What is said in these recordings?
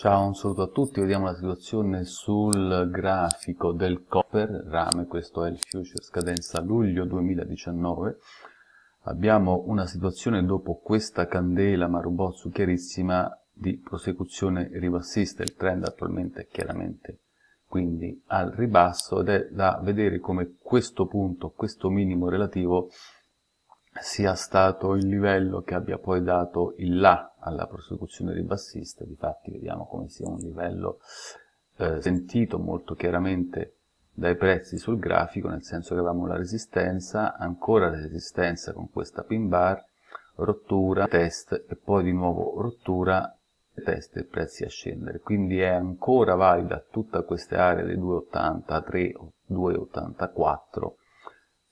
Ciao, un saluto a tutti, vediamo la situazione sul grafico del Copper rame, questo è il future scadenza luglio 2019. Abbiamo una situazione dopo questa candela Marubozzu chiarissima di prosecuzione ribassista, il trend attualmente è chiaramente quindi al ribasso ed è da vedere come questo punto, questo minimo relativo sia stato il livello che abbia poi dato il là alla prosecuzione ribassista, difatti vediamo come sia un livello eh, sentito molto chiaramente dai prezzi sul grafico, nel senso che avevamo la resistenza, ancora resistenza con questa pin bar, rottura, test e poi di nuovo rottura, test e prezzi a scendere. Quindi è ancora valida tutta questa area dei 2,83 o 2,84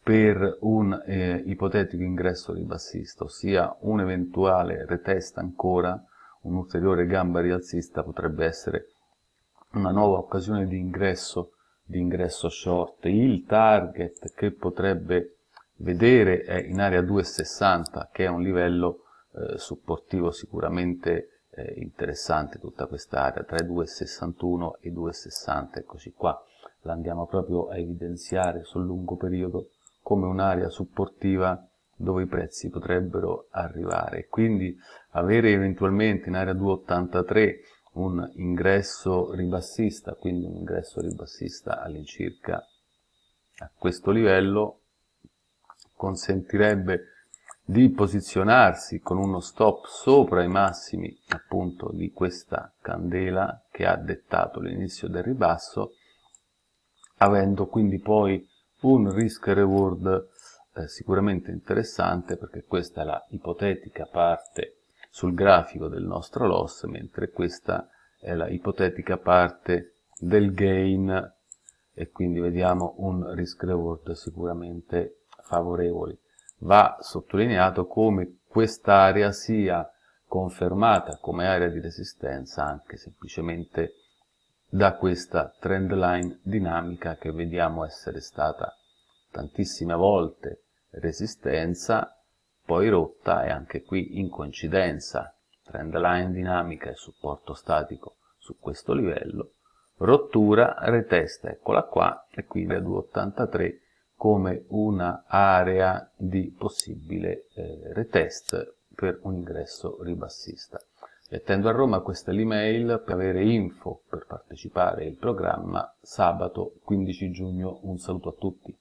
per un eh, ipotetico ingresso ribassista, ossia un eventuale retest ancora, un'ulteriore gamba rialzista potrebbe essere una nuova occasione di ingresso, di ingresso short. Il target che potrebbe vedere è in area 2,60 che è un livello eh, supportivo sicuramente eh, interessante tutta quest'area tra i 2,61 e i 2,60 eccoci qua la andiamo proprio a evidenziare sul lungo periodo come un'area supportiva dove i prezzi potrebbero arrivare. Quindi avere eventualmente in area 283 un ingresso ribassista, quindi un ingresso ribassista all'incirca a questo livello, consentirebbe di posizionarsi con uno stop sopra i massimi appunto di questa candela che ha dettato l'inizio del ribasso, avendo quindi poi un risk reward eh, sicuramente interessante perché questa è la ipotetica parte sul grafico del nostro loss mentre questa è la ipotetica parte del gain e quindi vediamo un risk reward sicuramente favorevole. Va sottolineato come quest'area sia confermata come area di resistenza anche semplicemente da questa trend line dinamica che vediamo essere stata tantissime volte resistenza, poi rotta e anche qui in coincidenza trend line dinamica e supporto statico su questo livello, rottura, retesta, eccola qua, e qui la 283 come una area di possibile eh, retest per un ingresso ribassista. Mettendo a Roma questa l'email per avere info per partecipare al programma sabato 15 giugno. Un saluto a tutti.